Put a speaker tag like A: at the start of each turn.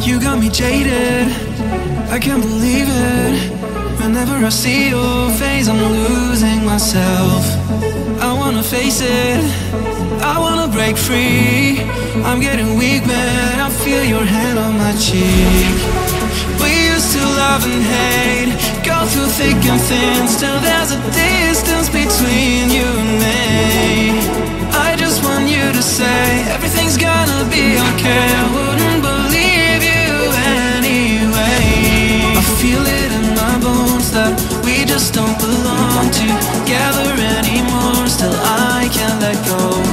A: You got me jaded, I can't believe it. Whenever I see your face, I'm losing myself. I wanna face it, I wanna break free. I'm getting weak, man. I feel your hand on my cheek. We used to love and hate, go through thick and thin. Still, there's a distance between you and me. I just want you to say everything's gonna be okay. I wouldn't together anymore. Still I can't let go.